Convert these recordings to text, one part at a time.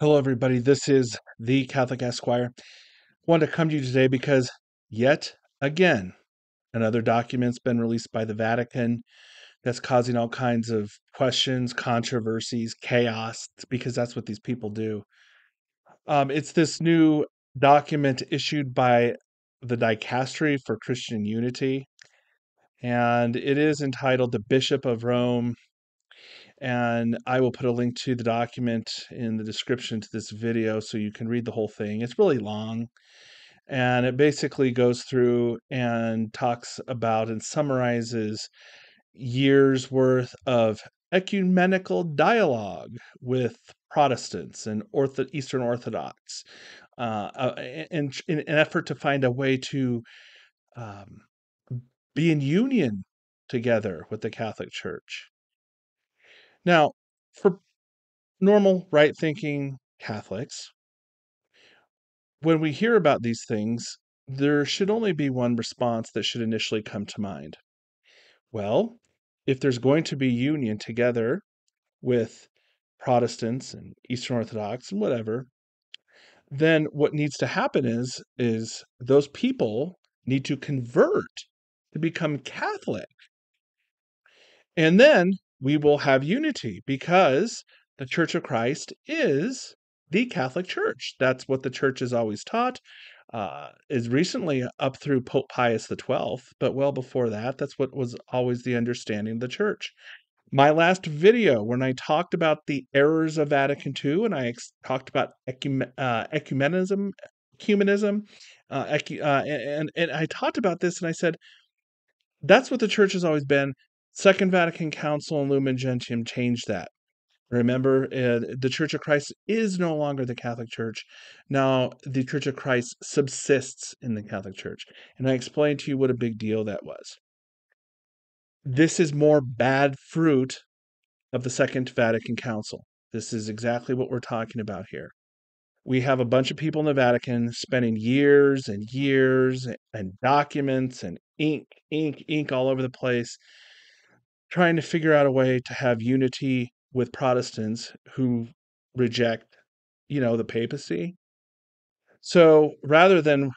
Hello, everybody. This is the Catholic Esquire. Wanted to come to you today because yet again, another document's been released by the Vatican that's causing all kinds of questions, controversies, chaos, because that's what these people do. Um, it's this new document issued by the Dicastery for Christian Unity, and it is entitled The Bishop of Rome and I will put a link to the document in the description to this video so you can read the whole thing. It's really long, and it basically goes through and talks about and summarizes years worth of ecumenical dialogue with Protestants and Ortho- Eastern Orthodox uh, uh, in, in, an effort to find a way to um, be in union together with the Catholic Church. Now, for normal, right thinking Catholics, when we hear about these things, there should only be one response that should initially come to mind. Well, if there's going to be union together with Protestants and Eastern Orthodox and whatever, then what needs to happen is is those people need to convert to become Catholic. And then we will have unity because the Church of Christ is the Catholic Church. That's what the church has always taught. Uh, is recently up through Pope Pius XII, but well before that, that's what was always the understanding of the church. My last video, when I talked about the errors of Vatican II, and I ex- talked about ecum- uh, ecumenism, ecumenism, uh, ecu- uh, and and I talked about this, and I said that's what the church has always been. Second Vatican Council and Lumen Gentium changed that. Remember, uh, the Church of Christ is no longer the Catholic Church. Now, the Church of Christ subsists in the Catholic Church. And I explained to you what a big deal that was. This is more bad fruit of the Second Vatican Council. This is exactly what we're talking about here. We have a bunch of people in the Vatican spending years and years and documents and ink, ink, ink all over the place trying to figure out a way to have unity with Protestants who reject, you know, the papacy. So rather than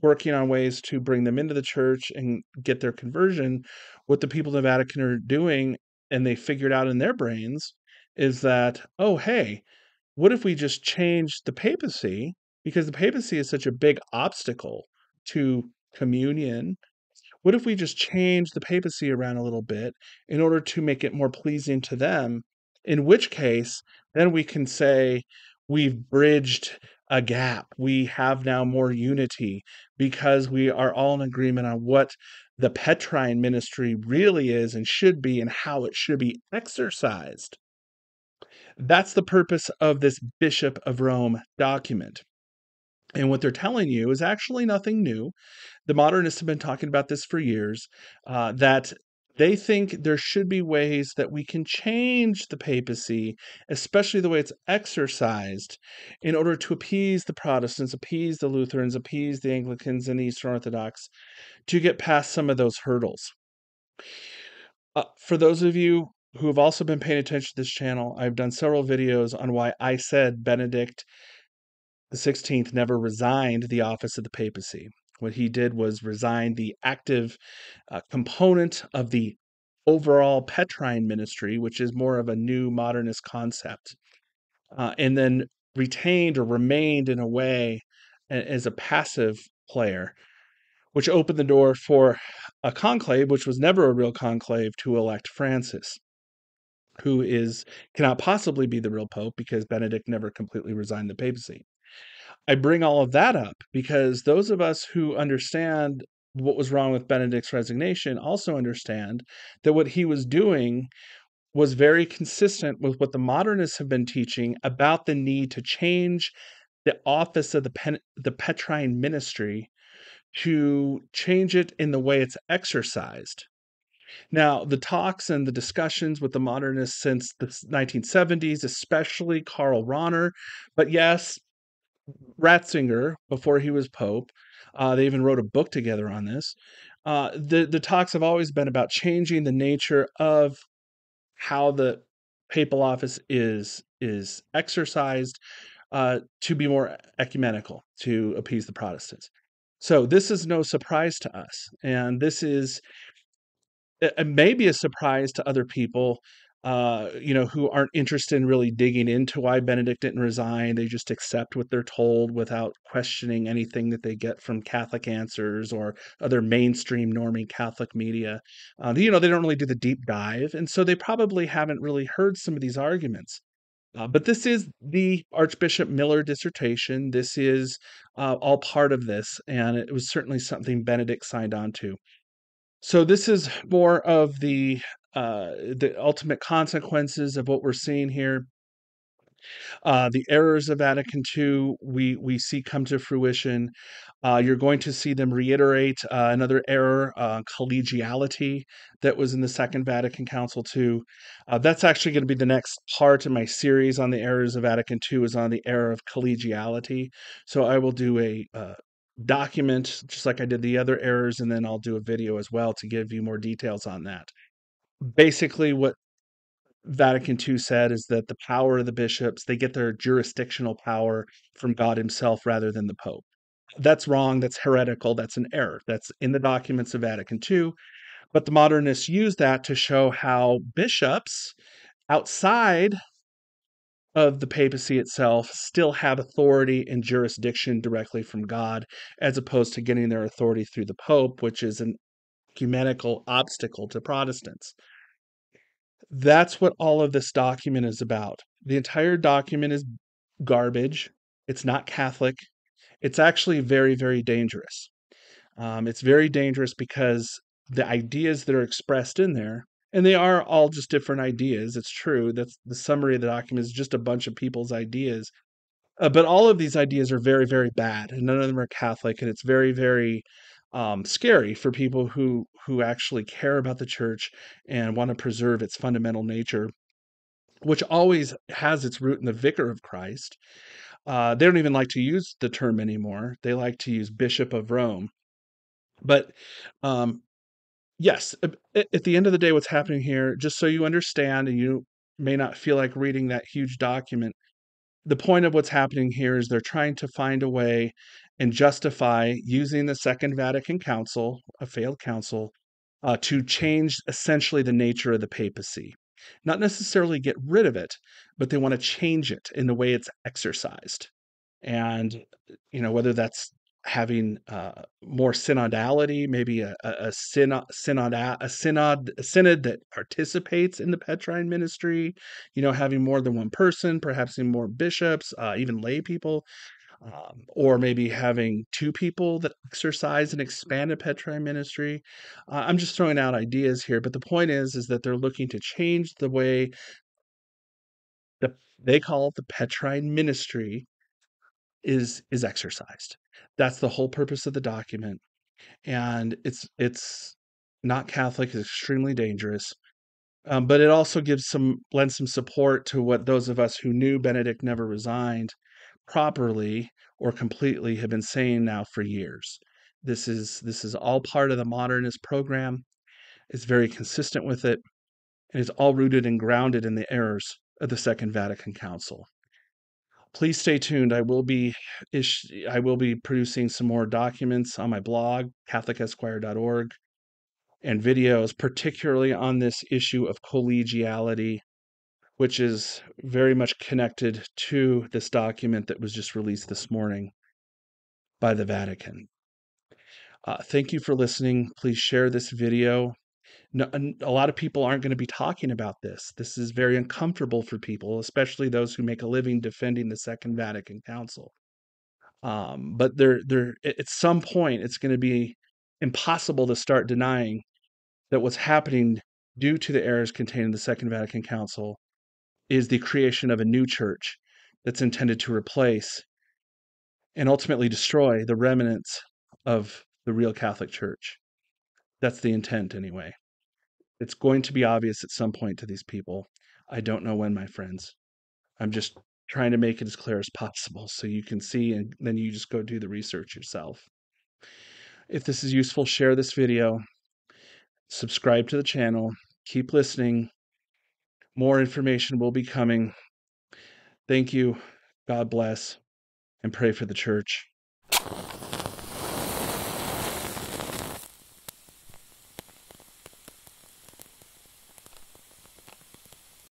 working on ways to bring them into the church and get their conversion, what the people in the Vatican are doing, and they figured out in their brains, is that, oh, hey, what if we just change the papacy? Because the papacy is such a big obstacle to communion what if we just change the papacy around a little bit in order to make it more pleasing to them? In which case, then we can say we've bridged a gap. We have now more unity because we are all in agreement on what the Petrine ministry really is and should be and how it should be exercised. That's the purpose of this Bishop of Rome document. And what they're telling you is actually nothing new. The modernists have been talking about this for years uh, that they think there should be ways that we can change the papacy, especially the way it's exercised, in order to appease the Protestants, appease the Lutherans, appease the Anglicans and the Eastern Orthodox, to get past some of those hurdles. Uh, for those of you who have also been paying attention to this channel, I've done several videos on why I said Benedict the 16th never resigned the office of the papacy. What he did was resign the active uh, component of the overall Petrine ministry, which is more of a new modernist concept, uh, and then retained or remained in a way as a passive player, which opened the door for a conclave, which was never a real conclave, to elect Francis, who is cannot possibly be the real pope because Benedict never completely resigned the papacy. I bring all of that up because those of us who understand what was wrong with Benedict's resignation also understand that what he was doing was very consistent with what the modernists have been teaching about the need to change the office of the Pen- the Petrine ministry to change it in the way it's exercised. Now, the talks and the discussions with the modernists since the 1970s, especially Karl Rahner, but yes, Ratzinger before he was Pope. Uh, they even wrote a book together on this. Uh, the the talks have always been about changing the nature of how the papal office is is exercised, uh, to be more ecumenical, to appease the Protestants. So this is no surprise to us, and this is it, it may be a surprise to other people, uh, you know, who aren't interested in really digging into why Benedict didn't resign. They just accept what they're told without questioning anything that they get from Catholic Answers or other mainstream norming Catholic media. Uh, you know, they don't really do the deep dive, and so they probably haven't really heard some of these arguments. Uh, but this is the Archbishop Miller dissertation. This is uh, all part of this, and it was certainly something Benedict signed on to. So this is more of the uh, the ultimate consequences of what we're seeing here. Uh, the errors of Vatican II we we see come to fruition. Uh, you're going to see them reiterate uh, another error, uh, collegiality, that was in the Second Vatican Council too. Uh, that's actually going to be the next part of my series on the errors of Vatican II is on the error of collegiality. So I will do a document just like I did the other errors, and then I'll do a video as well to give you more details on that. Basically, what Vatican II said is that the power of the bishops, they get their jurisdictional power from God himself rather than the Pope. That's wrong. That's heretical. That's an error. That's in the documents of Vatican II. But the modernists use that to show how bishops outside of the papacy itself still have authority and jurisdiction directly from God, as opposed to getting their authority through the Pope, which is an ecumenical obstacle to Protestants. That's what all of this document is about. The entire document is garbage. It's not Catholic. It's actually very, very dangerous. Um, it's very dangerous because the ideas that are expressed in there, and they are all just different ideas. It's true. That's the summary of the document is just a bunch of people's ideas. Uh, but all of these ideas are very, very bad, and none of them are Catholic. And it's very, very um, scary for people who who actually care about the church and want to preserve its fundamental nature, which always has its root in the vicar of Christ. Uh, they don't even like to use the term anymore. They like to use Bishop of Rome. But um, yes, at the end of the day, what's happening here, just so you understand, and you may not feel like reading that huge document, the point of what's happening here is they're trying to find a way and justify using the Second Vatican Council, a failed council, uh, to change essentially the nature of the papacy. Not necessarily get rid of it, but they want to change it in the way it's exercised. And, you know, whether that's having uh, more synodality, maybe a, a, a synod, synod, a synod, a synod that participates in the Petrine ministry. You know, having more than one person, perhaps even more bishops, uh, even lay people, um, or maybe having two people that exercise and expand a Petrine ministry. Uh, I'm just throwing out ideas here, but the point is, is that they're looking to change the way the they call it the Petrine ministry is is exercised. That's the whole purpose of the document, and it's it's not Catholic. It's extremely dangerous. Um, but it also gives some lends some support to what those of us who knew Benedict never resigned properly or completely have been saying now for years. This is this is all part of the modernist program. It's very consistent with it, and it's all rooted and grounded in the errors of the Second Vatican Council. Please stay tuned. I will be ish, I will be producing some more documents on my blog, catholicesquire.org, and videos, particularly on this issue of collegiality which is very much connected to this document that was just released this morning by the Vatican. Uh, thank you for listening. Please share this video. No, a lot of people aren't going to be talking about this. This is very uncomfortable for people, especially those who make a living defending the Second Vatican Council. Um, but there, there, at some point, it's going to be impossible to start denying that what's happening due to the errors contained in the Second Vatican Council is the creation of a new church that's intended to replace and ultimately destroy the remnants of the real Catholic Church. That's the intent, anyway. It's going to be obvious at some point to these people. I don't know when, my friends. I'm just trying to make it as clear as possible so you can see and then you just go do the research yourself. If this is useful, share this video, subscribe to the channel, keep listening, more information will be coming. Thank you God bless, and pray for the church.